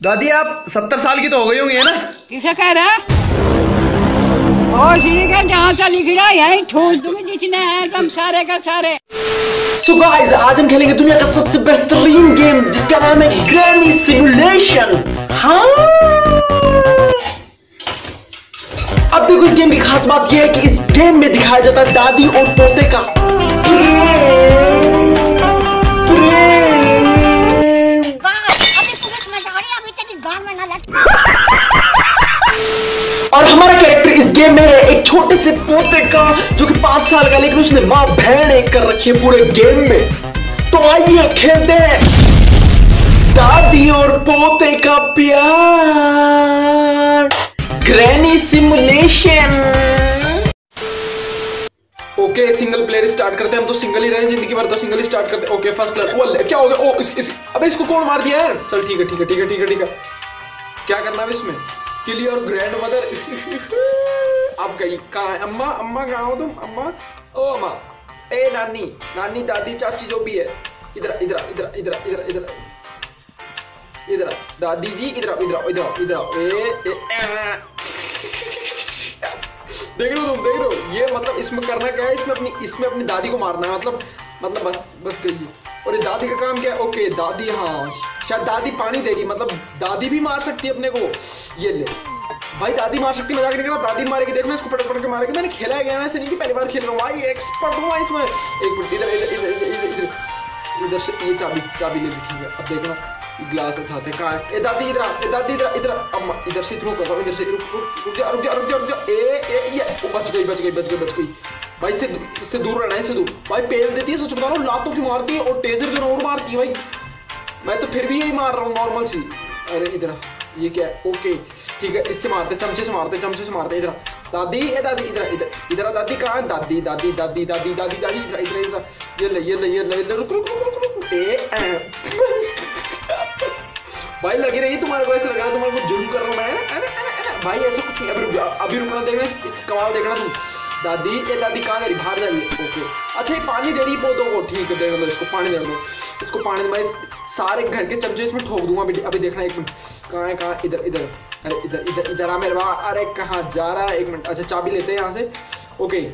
दादी आप सत्तर साल की तो हो गई होंगी है ना? किसे कह रहा ओ सीढ़ी का जहाँ से लिख यही ठोक दूँगी जितने हैं तुम सारे का सारे। सो so गाइस आज हम खेलेंगे दुनिया का सबसे बेहतरीन गेम जिसका नाम है ग्रैनी सिमुलेशन हाँ? अब देखो इस गेम की खास बात यह है कि इस गेम में दिखाया जाता है दादी और पोते का। और हमारा कैरेक्टर इस गेम में है एक छोटे से पोते का जो कि पाँच साल का लेकिन उसने माँ बहन एक कर रखी है पूरे गेम में। तो आइए खेलते हैं। दादी और पोते का प्यार। Granny simulation okay single player start करते हैं। हम तो सिंगल ही रहे ज़िंदगी भर तो सिंगल ही स्टार्ट करते हैं। ओके फ़र्स्ट प्लेयर क्या हो गया? ओ इस, इस, अबे इसको कौन मार दिया यार? चल ठीक है ठीक है ठीक है ठीक है ठीक है। क्या करना है इसमें? किली और ग्रैंड मदर अब गई कहा है? अम्मा अम्मा कहाँ हो तुम? अम्मा? ओ अम्मा। ए नानी नानी दादी चाची जो भी है। इधर इधर इधर इधर इधर इधर इधर दादी जी इधर इधर इधर इधर ए, देख हो तुम देख हो? ये मतलब इसमें करना क्या है? इसमें अपनी इसमें अपनी दादी को मारना है। मतलब मतलब बस बस गई और ये दादी का काम क्या है? ओके दादी हाँ। शायद दादी पानी देगी मतलब दादी भी मार सकती है अपने को। ये ले। भाई, दादी मार सकती मज़ाक नहीं करना, दादी मारेगी। देखना इसको पटक पटक के मारेगी। मैंने खेला गया ऐसे नहीं कि पहली बार खेल रहा हूँ। भाई एक्सपर्ट हूँ इसमें। एक मिनट, इधर इधर इधर इधर इधर से ये चाबी चाबी ले ठीक है। अब देखना ग्लास उठाते कहाँ है? ए, दादी, इधर ए, दादी, इधर इधर अम्मा इधर से थ्रू कर इधर से रुक रुक जा रुक जा रुक जा रुक जा। ए ए, ये बच गई बच गई बच गई बच गई। भाई, इससे इससे दूर रहना है, इससे दूर। भाई, पेल देती है, सोच बता रहा हूँ। लातों की मारती है और टेजर जो और मारती है, भाई। मैं तो फिर भी यही मार रहा हूँ नॉर्मल सी। अरे, इधर ये क्या है? ओके ठीक है, इससे मारते, चमचे से मारते, चमचे से मारते, इधर दादी, ए, दादी, इधर इधर इधर दादी कहाँ दादी दादी दादी दादी दादी दादी, इधर इधर इधर ये ले ये ले ये ले रुक रुक रुक रुक ए भाई, लगी रही तुम्हारे को, ऐसे लग रहा है तुम्हारे को जुल्म कर रहा हूँ मैं। भाई, ऐसा कुछ नहीं। अभी अभी रुकना देखना कमाल देखना तुम दादी ये दादी कहाँ गई बाहर जा रही है ओके। अच्छा ये पानी दे रही पौधों को। ठीक है, देख लो, इसको पानी दे दो। इसको पानी, मैं सारे घर के चमचे इसमें ठोक दूँगा। अभी अभी देखना एक मिनट। कहाँ है, कहाँ इधर इधर। अरे, इधर इधर इधर आ मेरे वहाँ अरे, कहाँ जा रहा है? एक मिनट। अच्छा चाबी लेते हैं यहाँ से। ओके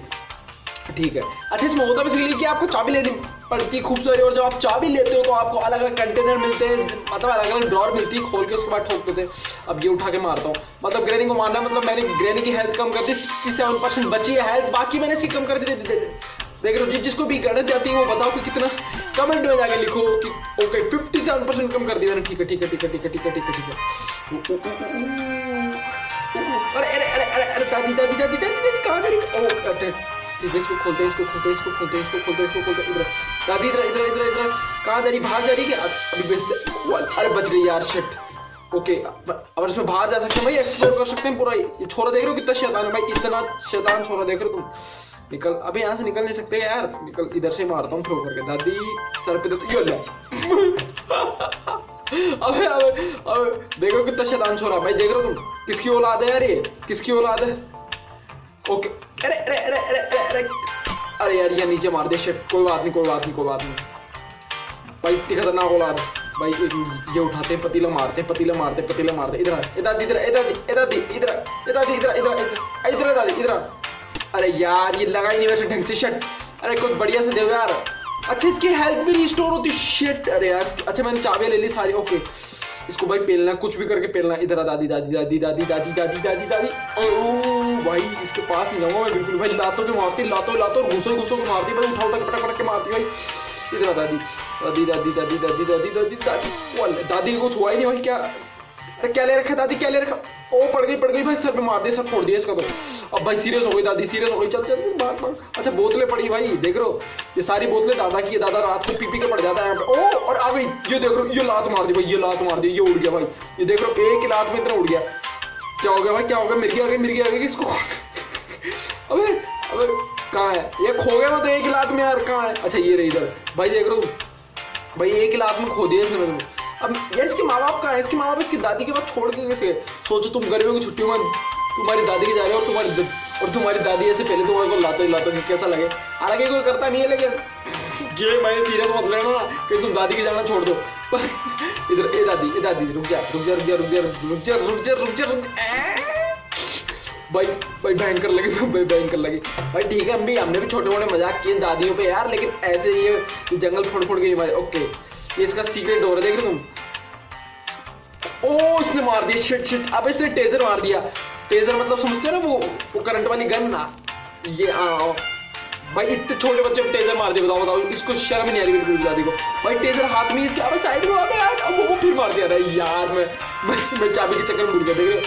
ठीक है। अच्छा इसमें होता बेसिकली कि आपको चाबी लेनी पड़ती खूब सारी। और जब आप चाबी लेते हो तो आपको अलग अलग कंटेनर मिलते हैं। मतलब अलग अलग ड्रॉर मिलती है, खोल के उसके बाद ठोक देते अब ये उठा के मारता हूँ। मतलब ग्रेनी को मारना मतलब मैंने ग्रेनी की हेल्थ कम कर दी। सिक्सटी सेवन परसेंट बची है हेल्थ बाकी मैंने इसकी कम कर दी। देख रहे हो जिसको भी गणित जाती है, वो बताओ कि कितना कमेंट में जाके लिखो कि ओके फिफ्टी सेवन परसेंट कम कर दिया ठीक है ठीक है ठीक है ठीक है ठीक है ठीक है ठीक है अरे अरे अरे अरे अरे दादी दादी दादी दादी दादी कहाँ ओ है इसको खोलते इसको खोलते इसको खोलते इसको खोलते इसको खोलते इधर दादी इधर इधर इधर इधर कहाँ जा रही बाहर जा रही क्या अभी बेचते अरे बच गई यार शिट ओके इसमें बाहर जा सकते हैं भाई एक्सप्लोर कर सकते हैं पूरा ये छोरा देख रहे हो कितना शैतान है भाई इतना शैतान छोरा देख रहे हो तुम निकल अभी यहाँ से निकल नहीं सकते यार निकल इधर से मारता हूँ थ्रो करके दादी सर पे तो अबे अबे अबे देखो कितना शैतान छोरा भाई देख रहे हो तुम किसकी औलाद है यार ये किसकी औलाद है ओके अरे अरे अरे अरे अरे अरे अरे यार ये नीचे मार दे शिट कोई बात नहीं कोई बात नहीं कोई बात नहीं भाई इतनी खतरनाक औलाद भाई ये उठाते हैं पतीला मारते पतीला मारते पतीला मारते इधर इधर इधर इधर इधर इधर इधर इधर इधर इधर इधर दादी इधर अरे यार ये लगा ही नहीं वैसे ढंग से शट अरे कुछ बढ़िया से दे यार अच्छा इसकी हेल्थ भी रिस्टोर होती शिट अरे यार अच्छा मैंने चाबियाँ ले ली सारी ओके इसको भाई पेलना कुछ भी करके पेलना इधर दादी दादी दादी दादी दादी दादी दादी दादी ओ भाई इसके पास नहीं जाऊँगा मैं बिल्कुल भाई लातों के मारती लातों लातों घुसो घुसो के मारती भाई उठा उठा पटक पटक के मारती भाई इधर दादी दादी दादी दादी दादी दादी दादी दादी दादी को छुआ ही नहीं भाई क्या अरे क्या ले रखा दादी? क्या ले रखा? ओ, पड़ गई पड़ गई भाई, सर पे मार दिया, सर फोड़ दिया इसका तो अब भाई सीरियस हो गई दादी सीरियस हो गई। चल चल भाग भाग अच्छा बोतलें पड़ी भाई, देख हो? ये सारी बोतलें दादा की दादा रात को पी पी के पड़ जाता है ओ, और आ गई, ये देख हो, ये लात मार दी भाई, ये लात मार दी, ये उड़ गया भाई। ये देख हो, एक लात में इतना उड़ गया। क्या हो गया भाई, क्या हो गया? मिर्गी आ गई, मिर्गी आ गई इसको अबे अबे, कहाँ है? ये खो गया तो एक लात में यार, कहाँ है? अच्छा ये रही इधर। भाई देख हो, भाई एक लात में खो दिया इसने मेरे को। अब ये इसके माँ बाप कहाँ है? इसके माँ बाप इसकी दादी के पास छोड़ के कैसे सोचो तुम गर्मियों की छुट्टियों में तुम्हारी दादी के जा रहे हो और तुम्हारी और तुम्हारी दादी ऐसे पहले तो तुम्हारे को लाते लाते हो कैसा लगे? हालाँकि कोई करता नहीं है लेकिन ये मैं सीरियस मत लेना ना कि तुम दादी के जाना छोड़ दो। पर इधर, ए दादी ए दादी, रुक जा रुक जा रुक जा रुक जा रुक जा रुक जा रुक जा, रुक भाई भाई भयंकर लगे, भाई भयंकर लगे। भाई ठीक है हम भी हमने भी छोटे मोटे मज़ाक किए दादियों पे यार, लेकिन ऐसे ये जंगल फोड़ फोड़ के ओके, ये इसका सीक्रेट डोर है, देख रहे तुम? ओ इसने मार दिया शिट शिट अब इसने टेजर मार दिया। टेजर मतलब समझते हो ना वो वो करंट वाली गन ना? ये आ, आ, भाई इतने छोटे बच्चे टेजर मार दिया बताओ बताओ। इसको शर्म नहीं आ रही बिल्कुल दादी को। भाई टेजर हाथ में इसके अबे साइड में अबे यार। अब वो फिर मार दिया। अरे यार मैं मैं, मैं चाबी के चक्कर में डूब गया देख रहे हो?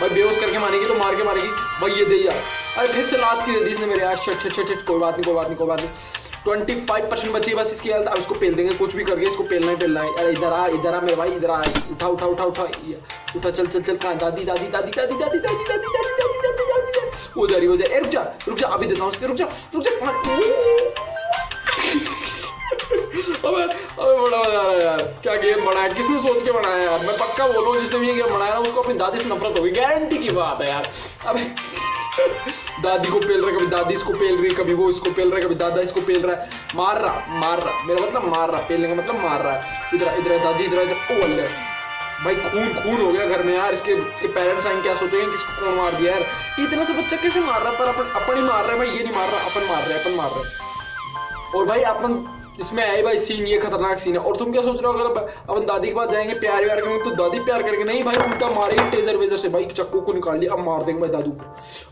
भाई बेहोश करके मारेगी तो मार के मारेगी। भाई ये दे यार। अरे फिर से लात की दे दी इसने मेरे। यार शट शट शट कोई बात नहीं कोई बात नहीं कोई बात नहीं। ट्वेंटी फाइव परसेंट बची है बस इसकी हेल्थ इसको पेल देंगे कुछ भी करके इसको पेलना ही पेलना है अरे इधर आ इधर आ मेरे भाई इधर आ उठा उठा उठा उठा उठा चल चल चल कहाँ दादी दादी दादी दादी दादी दादी दादी दादी दादी दादी दादी वो जा रही वो जा ए, रुक जा रुक जा अभी देता हूँ उसके रुक जा रुक जा अबे अबे बड़ा मज़ा आ रहा है यार क्या गेम बनाया किसने सोच के बनाया यार मैं पक्का बोलूँ जिसने भी ये गेम बनाया ना उसको अपनी दादी से नफरत होगी गारंटी की बात है यार अबे दादी को पेल रहा है कभी, दादी इसको पेल रही है, कभी वो इसको पेल रहा है, कभी दादा इसको पेल रहा है। मार रहा मार रहा, मेरा मतलब मार रहा, पेलने का मतलब मार रहा है। इधर इधर दादी, इधर इधर, ओ अल्लाह। भाई खून खून हो गया घर में यार, इसके इसके पेरेंट्स आएँगे, क्या सोचेंगे किसको कौन मार दिया यार? इतना से बच्चा कैसे मार रहा पर अपन अपन ही मार रहे हैं भाई, ये नहीं मार रहा, अपन मार रहे अपन मार रहे और भाई, अपन इसमें है भाई सीन ये खतरनाक सीन है। और तुम क्या सोच रहे हो, अगर अपन- दादी के पास जाएँगे, प्यार व्यार करेंगे तो दादी प्यार करेंगे। नहीं भाई, उल्टा मारेंगे टेजर वेजर से। भाई, चक्कू को निकाल लिया, अब मार देंगे भाई दादू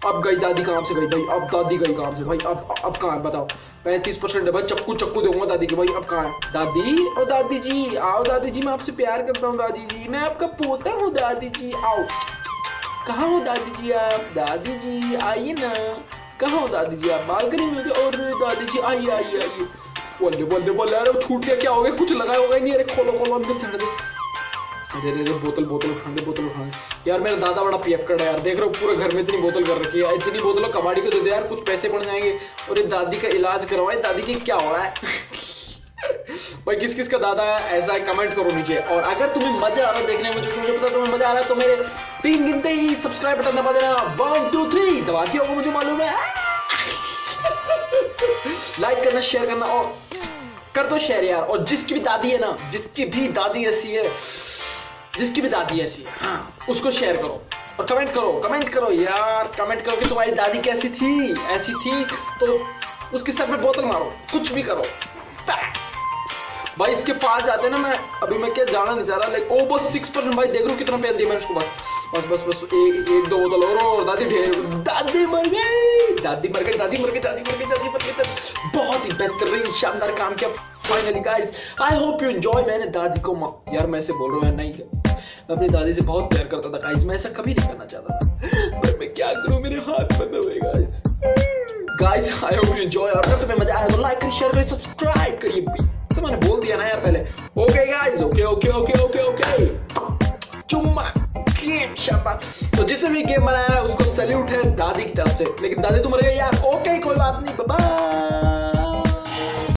अब गई दादी कहाँ से गई भाई, अब दादी गई कहाँ से। भाई, अब अब कहाँ है, बताओ। पैंतीस परसेंट है भाई, चक्कू चक्कू दूँगा दादी के। भाई, अब कहाँ है? दादी, ओ दादी जी, आओ दादी जी, मैं आपसे प्यार करता हूँ दादी जी। मैं आपका पोता हूँ दादी जी, आओ। कहाँ हो दादी जी आप? दादी जी, आइए ना। कहाँ हो दादी जी आप? बालकनी में और दादी जी, आइए आइए आइए। बोले बोले बोले अरे छूट गया, क्या हो गया? कुछ लगा होगा नहीं, अरे खोलो खोलो, अंदर चढ़ दे। अरे अरे अरे, बोतल बोतल उठाने दे, बोतल उठाने। यार, मेरा दादा बड़ा पियक्कड़ है यार। देख रहे हो, पूरे घर में इतनी बोतल कर रखी है। इतनी बोतलों कबाड़ी को दे दे यार, कुछ पैसे पड़ जाएँगे। और ये दादी का इलाज करवाए, दादी की क्या हो रहा है? भाई किस किस का दादा है, ऐसा है कमेंट करो नीचे। और अगर तुम्हें मज़ा आ रहा है देखने में मुझे मुझे पता तुम्हें मज़ा आ रहा है तो मेरे तीन गिनते ही सब्सक्राइब बटन दबा देना। वन टू थ्री दबा दिया मुझे मालूम है। लाइक करना शेयर करना और कर दो शेयर यार। और जिसकी भी दादी है ना, जिसकी भी दादी ऐसी है, जिसकी भी दादी ऐसी है हाँ उसको शेयर करो और कमेंट करो कमेंट करो यार। कमेंट करो कि तुम्हारी दादी कैसी थी, ऐसी थी तो उसके सर में बोतल मारो, कुछ भी करो। भाई, इसके पास जाते ना मैं, अभी मैं क्या जाना नहीं चाह रहा लाइक ओ बस सिक्स परसेंट भाई, देख लो कितना पेन दिया मैंने उसको, बस। बस बस बस, एक एक, दो बोतल और और, दादी ढेर। दादी मर गई। दादी मर गई, दादी मर गई, दादी मर गई, दादी मर गई बहुत ही बेहतरीन, शानदार काम किया। Finally guys I hope you enjoy मैंने दादी को यार, मैं ऐसे बोल रहा हूँ नहीं। मैं अपनी दादी से बहुत प्यार करता था गाइस मैं ऐसा कभी नहीं करना चाहता था। पर मैं क्या करूँ, मेरे हाथ बंद हो गए guys guys I hope you enjoy और अगर तुम्हें मज़ा आया तो लाइक करिए शेयर करिए सब्सक्राइब करिए। तो मैंने बोल दिया ना यार पहले। Okay guys okay okay okay okay तो जिसने भी गेम बनाया, उसको सैल्यूट है दादी की तरफ़ से। लेकिन दादी तुम्हारे मर यार ओके कोई बात नहीं बाय